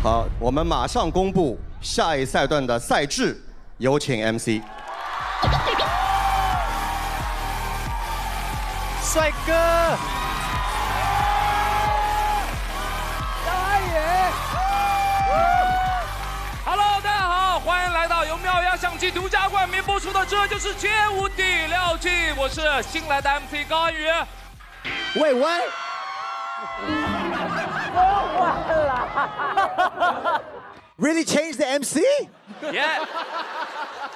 好，我们马上公布下一赛段的赛制，有请 MC。帅哥，大爷，Hello，大家好，欢迎来到由妙压相机独家冠名播出的《这就是街舞第六季》，我是新来的 MC 高安宇。喂喂，疯了！Really changed the MC? Yeah.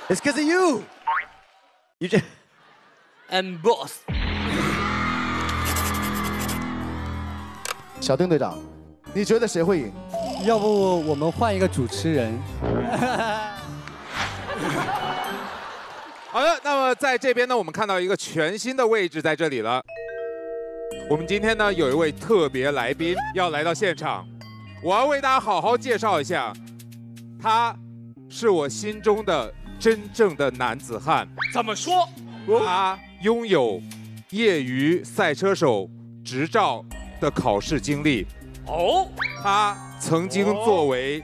It's because of you. You just and boss. 小丁队长，你觉得谁会赢？要不我们换一个主持人？好的，那么在这边呢，我们看到一个全新的位置在这里了。我们今天呢有一位特别来宾要来到现场，我要为大家好好介绍一下，他是我心中的真正的男子汉。怎么说？他拥有业余赛车手执照。的考试经历哦，他曾经作为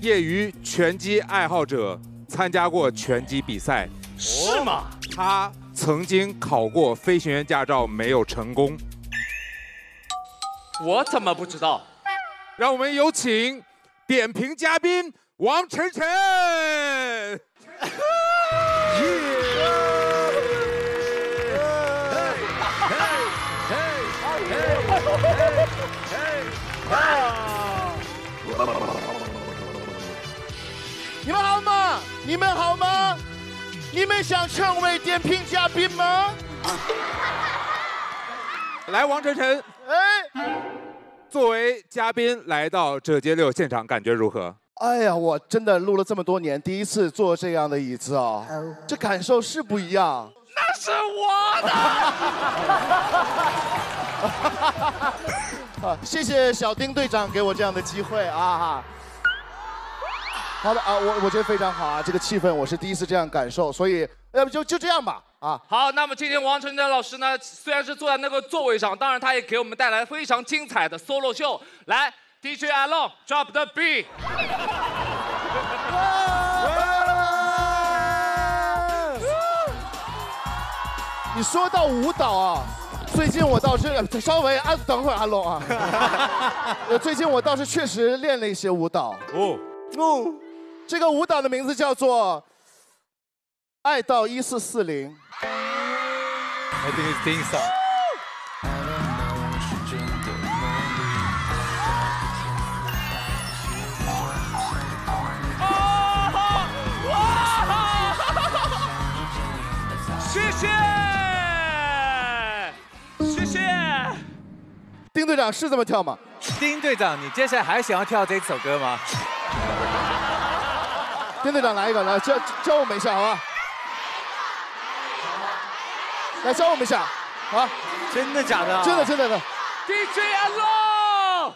业余拳击爱好者参加过拳击比赛，是吗？他曾经考过飞行员驾照，没有成功。我怎么不知道？让我们有请点评嘉宾王晨晨。你们好吗？你们好吗？你们想成为点评嘉宾吗？来，王晨晨，哎，作为嘉宾来到这街六现场，感觉如何？哎呀，我真的录了这么多年，第一次坐这样的椅子啊，这感受是不一样。那是我的。啊 谢谢小丁队长给我这样的机会啊！好的啊，我我觉得非常好啊，这个气氛我是第一次这样感受，所以要不就就这样吧啊！好，那么今天王晨晨老师呢，虽然是坐在那个座位上，当然他也给我们带来非常精彩的 solo 秀。来，DJ Alon drop the beat。你说到舞蹈啊，最近我倒是稍微啊，等会儿阿龙啊，最近我倒是确实练了一些舞蹈哦哦，这个舞蹈的名字叫做《爱到一四四零》。I think it's theme song. 丁队长是这么跳吗？丁队长，你接下来还想要跳这首歌吗？丁队长来一个，来教教我们一下，好吧？来教我们一下，啊。真的假的？真的真的的。DJ Allo。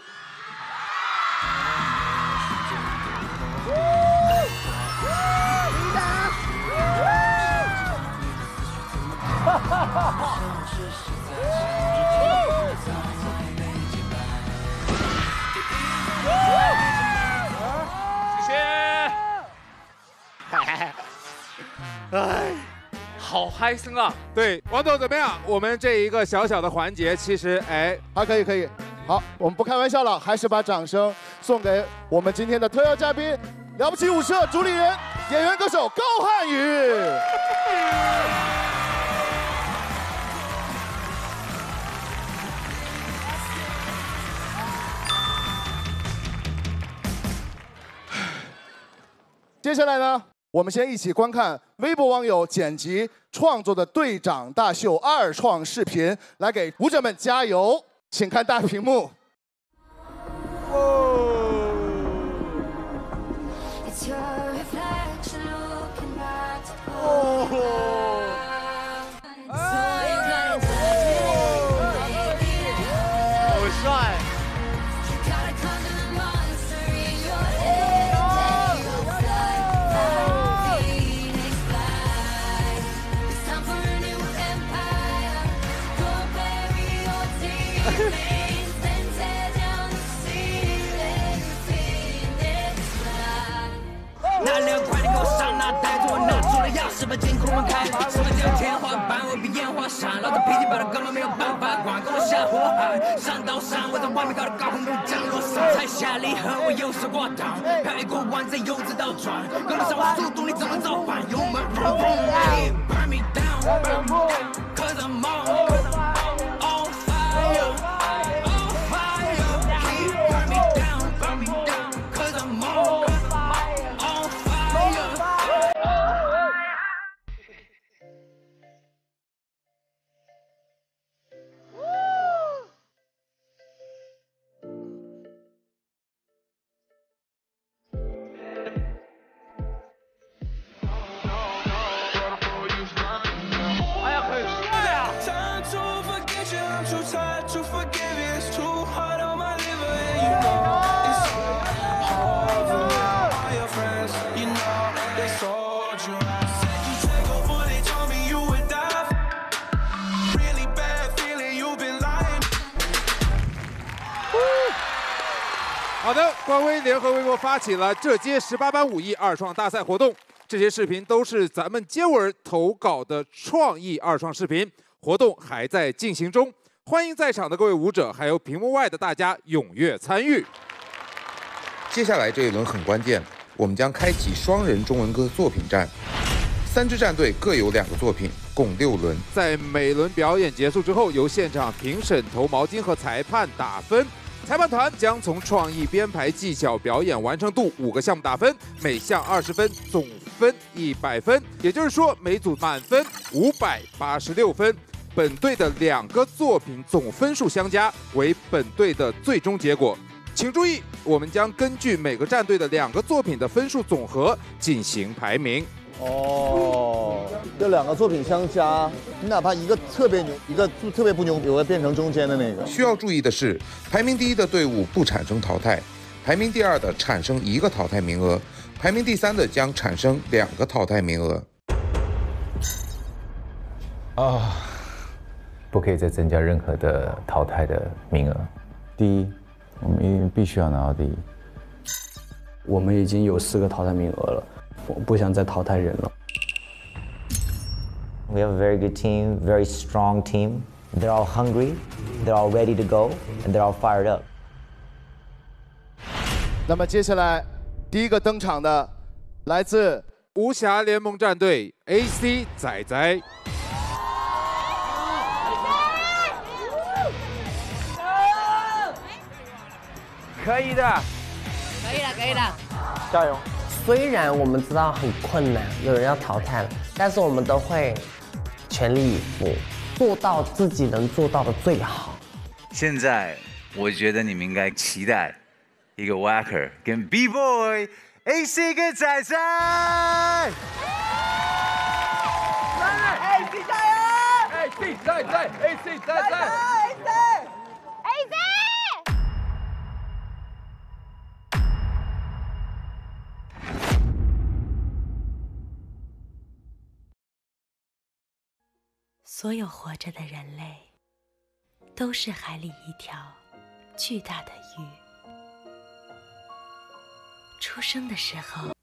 哈哈哈哈。哎，好嗨森啊！对，王总怎么样？我们这一个小小的环节，其实哎，还可以，可以。好，我们不开玩笑了，还是把掌声送给我们今天的特邀嘉宾——了不起舞社主理人、演员歌手高瀚宇。接下来呢？我们先一起观看微博网友剪辑创作的《队长大秀》二创视频，来给舞者们加油！请看大屏幕。那辆快递给我上，那带着我弄出了钥匙，把监控门开。什么叫天花板？我比烟花闪。老子脾气暴得哥们没有办法管。跟我下火海，上刀山。我从万米高的高空猛降落，踩下离合，我右手挂挡，漂移过弯再右直倒转。跟不上我速度，你怎么造反？油门猛踩，burn me down，burn more，cause I'm on。好的，官微联合微博发起了这街十八般武艺二创大赛活动，这些视频都是咱们街舞儿投稿的创意二创视频，活动还在进行中，欢迎在场的各位舞者，还有屏幕外的大家踊跃参与。接下来这一轮很关键，我们将开启双人中文歌作品战，三支战队各有两个作品，共六轮。在每轮表演结束之后，由现场评审投毛巾和裁判打分。裁判团将从创意、编排、技巧、表演完成度五个项目打分，每项二十分，总分一百分。也就是说，每组满分五百八十六分。本队的两个作品总分数相加为本队的最终结果。请注意，我们将根据每个战队的两个作品的分数总和进行排名。哦，这两个作品相加，你哪怕一个特别牛，一个特别不牛，也会变成中间的那个。需要注意的是，排名第一的队伍不产生淘汰，排名第二的产生一个淘汰名额，排名第三的将产生两个淘汰名额。啊，不可以再增加任何的淘汰的名额。第一，我们一定必须要拿到第一。我们已经有四个淘汰名额了，我不想再淘汰人了。We have a very good team, very strong team. They're all hungry, they're all ready to go, and they're all fired up. 那么接下来第一个登场的来自无暇联盟战队 AC 仔仔。可以的，可以了，可以了。加油！虽然我们知道很困难，有人要淘汰了，但是我们都会全力以赴，做到自己能做到的最好。现在我觉得你们应该期待一个 Wacker 跟 B Boy AC 跟仔仔。来 AC 加油！AC 仔仔，AC 在在所有活着的人类，都是海里一条巨大的鱼。出生的时候，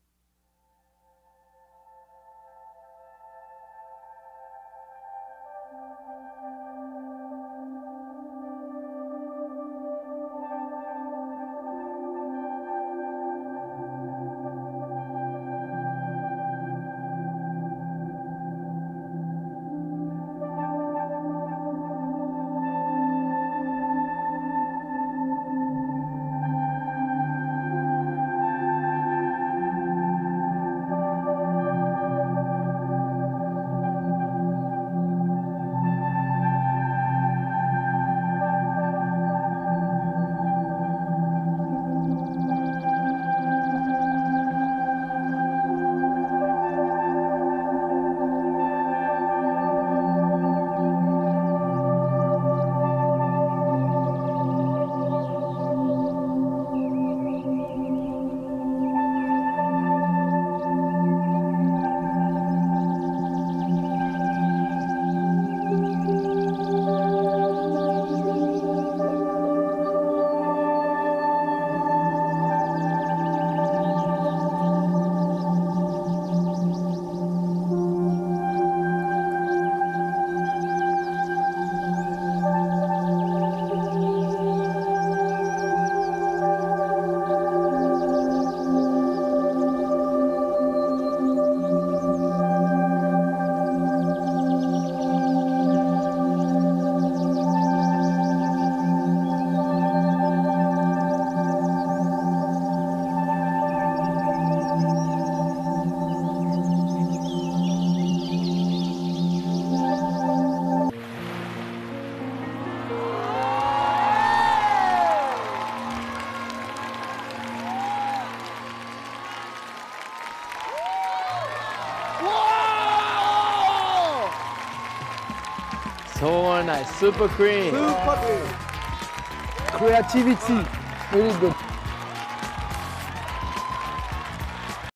nice, super cream. Super cream. Creativity, very good.